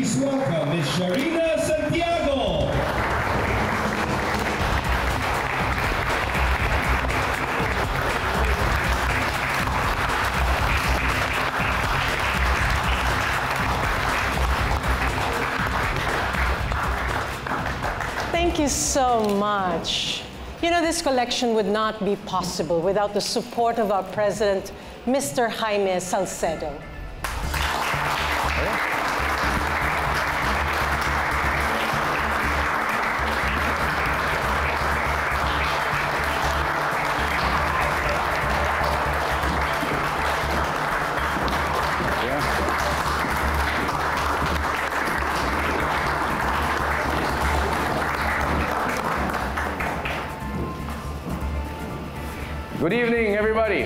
Please welcome Ms. Sharina Santiago. Thank you so much. You know, this collection would not be possible without the support of our president, Mr. Jaime Salcedo. Good evening, everybody.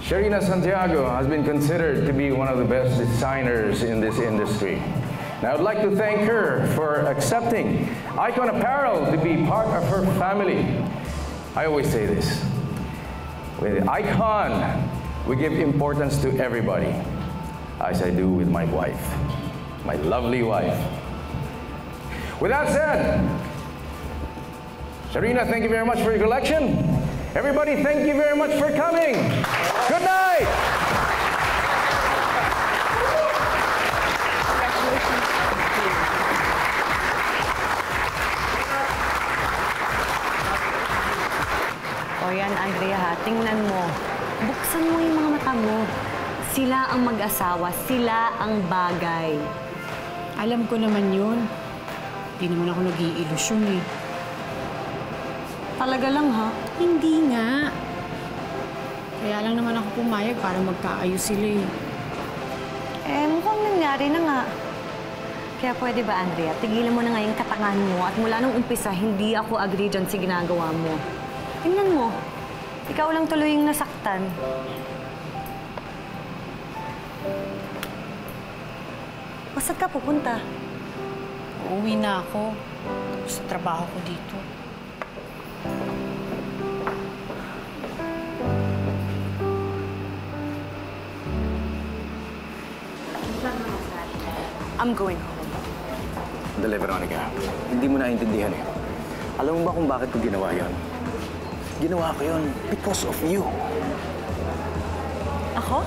Sharina Santiago has been considered to be one of the best designers in this industry. And I would like to thank her for accepting Icon Apparel to be part of her family. I always say this with Icon, we give importance to everybody, as I do with my wife, my lovely wife. With that said, Sharina, thank you very much for your collection. Everybody, thank you very much for coming. Good night. O yan, Andrea ha, tingnan mo. Buksan mo yung mga mata mo. Sila ang mag-asawa, sila ang bagay. Alam ko naman yun. Hindi naman ako nag-iilusyon eh. Talaga lang ha. Hindi nga. Kaya lang naman ako pumayag para magkaayos sila eh. Eh, mukhang nangyari na nga. Kaya pwede ba, Andrea, tigilan mo na nga yung katangan mo at mula nung umpisa, hindi ako agree dyan sa ginagawa mo. Tingnan mo, ikaw lang tuloy yung nasaktan. Basta't ka pupunta? Uuwi na ako sa trabaho ko dito. I'm going home. Dali, Veronica. Hindi mo naintindihan eh. Alam mo ba kung bakit ko ginawa yon? Ginawa ko yon because of you. Ako?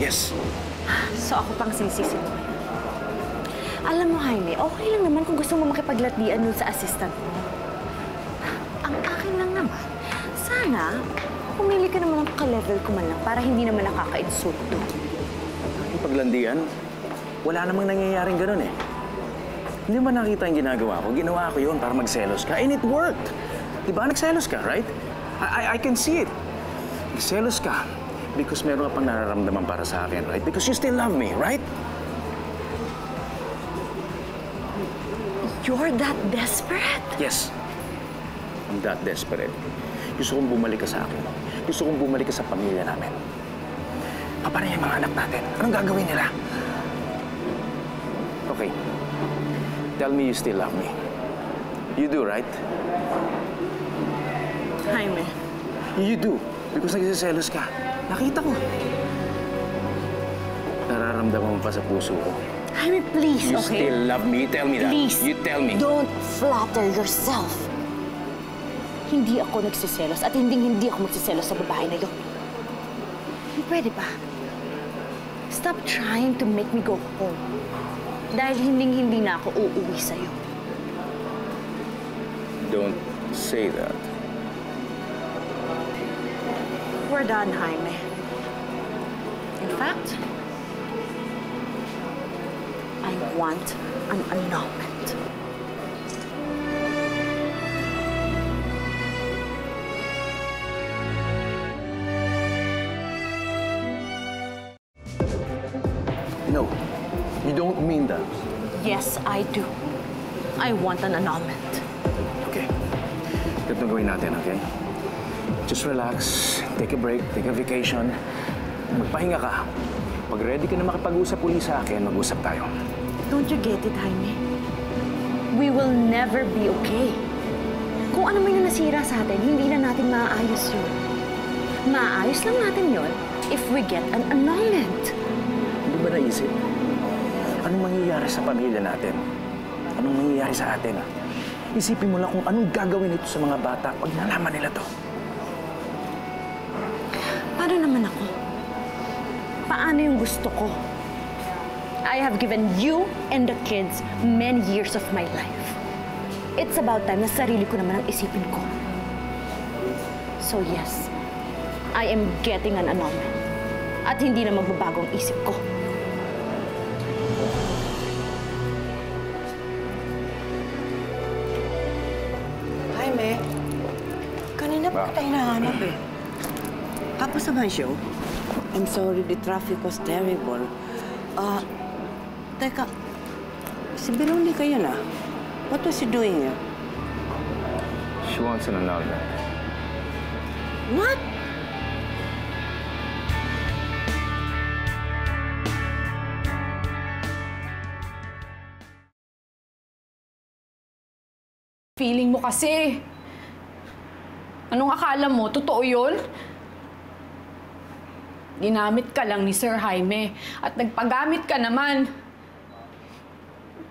Yes. So ako pang sinisisi mo. Alam mo, Jaime, okay lang naman kung gusto mo makipaglatdian dun sa assistant mo. Ang akin lang naman, sana pumili ka naman ng ka-level ko man lang para hindi naman nakaka-insulto. Yung paglandian, wala namang nangyayaring ganun eh. Hindi mo nakita yung ginagawa ko? Ginawa ko yun para magselos ka. And it worked. Di ba? Nagselos ka, right? I, I, I can see it. Nagselos ka because meron ka pang nararamdaman para sa akin, right? Because you still love me, right? You're that desperate? Yes. I'm that desperate. Gusto kong bumalik ka sa akin. Gusto kong bumalik ka sa pamilya namin. Paano yung mga anak natin? Anong gagawin nila? Okay. Tell me you still love me. You do, right? Jaime, You do. Because nagsiselos ka. Nakita ko. Nararamdaman mo pa sa puso ko. Jaime, please, You okay? still love me. You tell me that. Please, You tell me. don't flatter yourself. Hindi ako nagsiselos at hindi hindi ako magsiselos sa babae na yun. Pwede ba? Stop trying to make me go home. Dahil hindi-hindi na ako uuwi sa'yo. Don't say that. We're done, Jaime. In fact, I want an annulment. No. You don't mean that. Yes, I do. I want an annulment. Okay. Ganito gawin natin, okay? Just relax, take a break, take a vacation. Magpahinga ka. Pag ready ka na makipag-usap uli sa akin, mag-usap tayo. Don't you get it, Jaime? We will never be okay. Kung ano man yung nasira sa atin, hindi na natin maaayos yun. Maayos lang natin yon if we get an annulment. Hindi ba naisip? Anong mangyayari sa pamilya natin? Anong mangyayari sa atin? Isipin mo lang kung anong gagawin ito sa mga bata pag nalaman nila to. Paano naman ako? Paano yung gusto ko? I have given you and the kids many years of my life. It's about time na sarili ko naman ang isipin ko. So yes, I am getting an annulment. At hindi na magbabago ang isip ko. Kanina pa Ba? tayo nahanap eh. Tapos naman show? I'm sorry, the traffic was terrible. Ah, teka, si Veronica yun ah. What was she doing here? She wants an annulment. What? Feeling mo kasi. Anong akala mo? Totoo yun? Ginamit ka lang ni Sir Jaime at nagpagamit ka naman.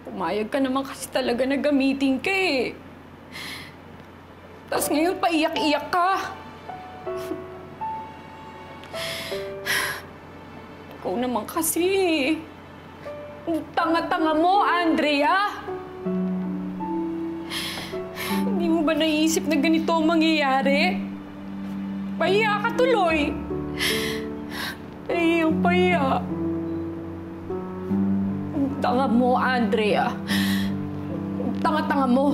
Pumayag ka naman kasi talaga na gamitin ka eh. Tapos ngayon paiyak-iyak ka. Ikaw naman kasi. Ang Tanga-tanga mo, Andrea. Mo ba naisip na ganito ang mangyayari? Pahiya ka tuloy. Pahiyang pahiya. Ang tanga mo, Andrea. Ang tanga-tanga mo.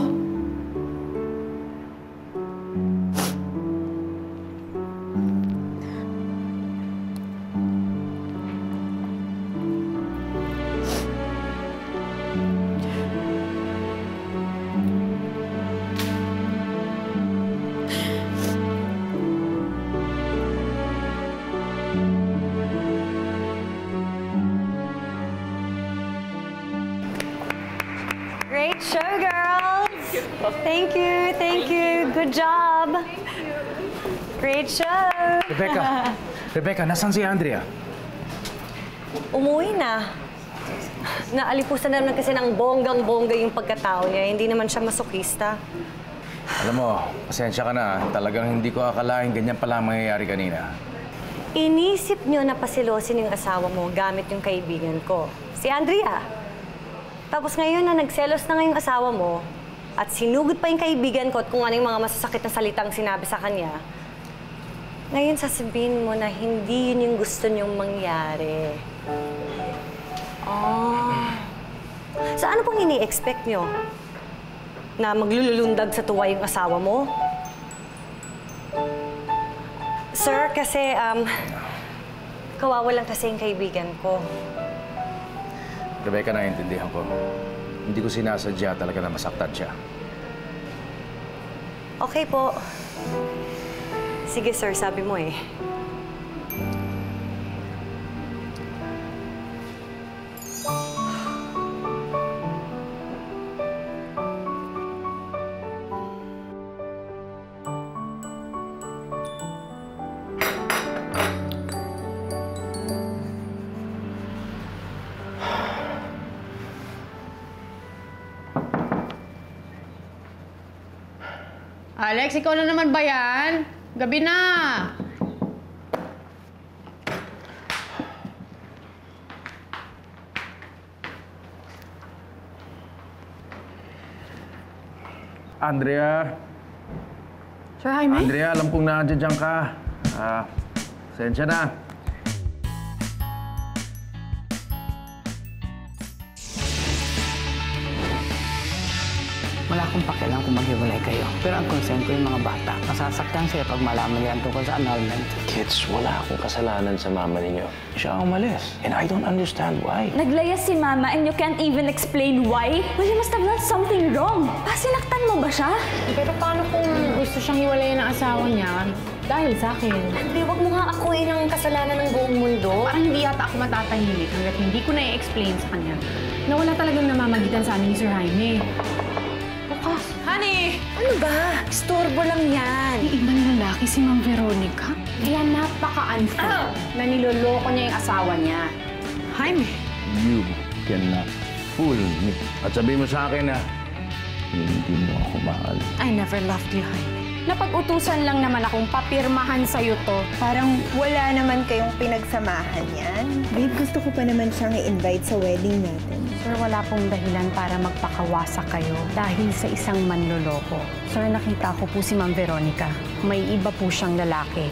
Great show, girls! Thank you, thank you. Good job. Great show. Rebecca! Rebecca, nasan si Andrea? Umuwi na. Naalipusan naman kasi ng bonggang-bongga yung pagkatao niya. Hindi naman siya masokista. Alam mo, pasensya ka na. Talagang hindi ko akalain ganyan pala ang mangyayari kanina. Inisip niyo na pasilosin yung asawa mo gamit yung kaibigan ko. Si Andrea. Tapos ngayon na nagselos na ngayong asawa mo at sinugod pa yung kaibigan ko at kung ano yung mga masasakit na salitang sinabi sa kanya, ngayon sasabihin mo na hindi yun yung gusto niyong mangyari. Oh. So ano pong ini-expect niyo? Na maglululundag sa tuwa yung asawa mo? Sir, kasi, um, kawawalan kasi yung kaibigan ko. Rebecca, naiintindihan ko. Hindi ko sinasadya talaga na masaktan siya. Okay po. Sige, sir, sabi mo eh. Alex, ikaw na naman ba yan? Gabi na. Andrea, Sir Jaime? Andrea, alam kong nandiyan ka. Ah, pasensya na. Wala akong pakialam kung maghiwalay kayo. Pero ang concern ko yung mga bata. Masasaktan sila pag malaman nila ang tungkol sa annulment. Kids, wala akong kasalanan sa mama ninyo. Siya ang umalis. And I don't understand why. Naglayas si Mama and you can't even explain why? Well, you must have done something wrong. Pa, sinaktan mo ba siya? Pero paano kung gusto siyang hiwalayan ng asawa niya dahil sa akin? Andre, wag mo nga akuin ang kasalanan ng buong mundo. Parang hindi yata ako matatahimik hanggat hindi ko na-explain sa kanya na wala talagang namamagitan sa amin ni Sir Jaime. Ano ba? Istorbo lang yan. May ibang lalaki si Ma'am Veronica. Kaya napaka-unfair na niloloko niya yung asawa niya. Jaime, You can uh, fool me. At sabihin mo sa akin na hindi mo ako mahal. I never loved you, Jaime. Napag-utusan lang naman akong papirmahan sa'yo to. Parang wala naman kayong pinagsamahan yan. Babe, gusto ko pa naman siyang i-invite sa wedding natin. Sir, wala pong dahilan para magpakawasa kayo dahil sa isang manloloko. Sir, nakita ko po si Ma'am Veronica. May iba po siyang lalaki.